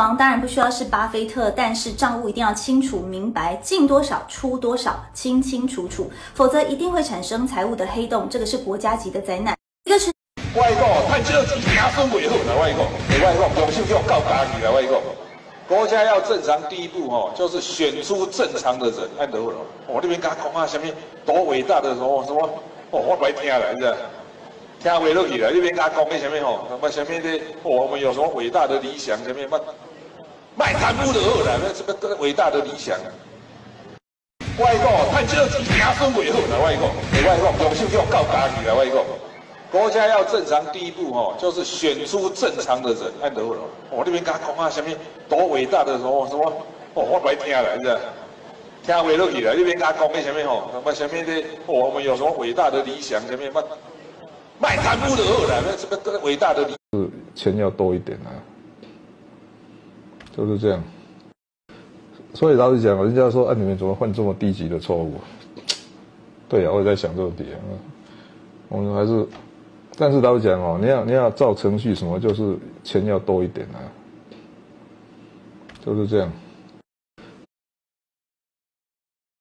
房当然不需要是巴菲特，但是账务一定要清楚明白，进多少出多少，清清楚楚，否则一定会产生财务的黑洞，这个是国家级的灾难。一个是外国太少钱，拿分袂好啦，外国，外国用信用告家己啦，外国。国家要正常，第一步哦，就是选出正常的人，安得了？我那边讲讲啊，什么多伟大的什么什么，哦，我白听了，是吧？听袂落去了，那边讲讲的什么吼，什么什么的，哦，我们有什么伟大的理想，什么乜卖贪污的好啦，那什么伟大的理想。外国太少钱，拿分袂好啦，外国，外国用信用告家己啦，外国。国家要正常，第一步哦，就是选出正常的人，安得了？我那边讲讲啊，什么多伟大的什么什么，哦，我白听了，是吧？听袂落去了，那边讲讲的什么吼，什么什么的，哦，我们有什么伟大的理想，什么卖贪污的好啦，那什么伟大的理是钱要多一点啊，就是这样。所以老实讲，人家说，啊，你们怎么犯这么低级的错误？对啊，我也在想这个点啊，我们还是。但是老实讲哦，你要你要造程序什么，就是钱要多一点啊，就是这样。